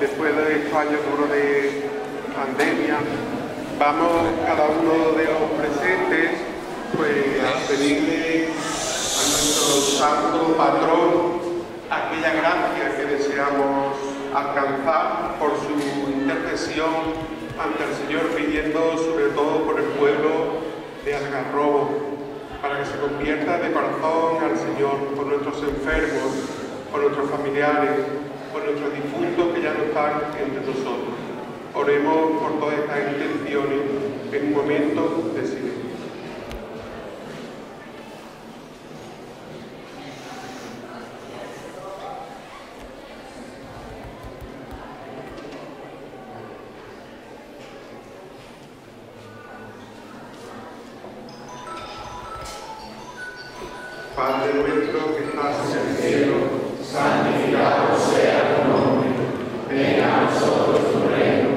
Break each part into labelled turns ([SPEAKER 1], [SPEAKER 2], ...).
[SPEAKER 1] después de estos años duros de pandemia. Vamos cada uno de los presentes pues, a pedirle a nuestro santo patrón aquella gracia que deseamos alcanzar por su intercesión ante el Señor, pidiendo sobre todo por el pueblo de Algarrobo, para que se convierta de corazón al Señor, por nuestros enfermos, por nuestros familiares, por nuestros difuntos que ya no están entre nosotros. Oremos por todas estas intenciones en un momento de silencio. Padre nuestro que estás en el cielo,
[SPEAKER 2] santificado sea tu nombre, venga a nosotros tu reino,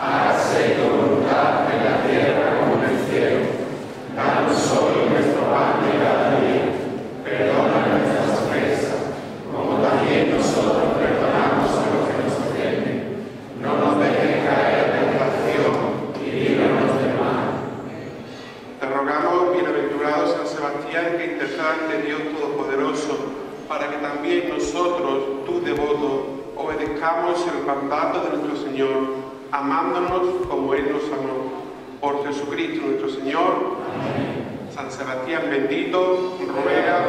[SPEAKER 2] hágase tu voluntad en la tierra como en el cielo. Danos hoy nuestro pan de cada día, perdona nuestras ofensas, como también nosotros perdonamos a los que nos ofenden. No nos dejes caer en tentación y líbranos del mal.
[SPEAKER 1] Te rogamos, bienaventurado San Sebastián, que interceda ante Dios Todopoderoso, para que también nosotros, tus devotos, obedezcamos el mandato de nuestro Señor, amándonos como Él nos amó. Por Jesucristo nuestro Señor, San Sebastián bendito, ruega.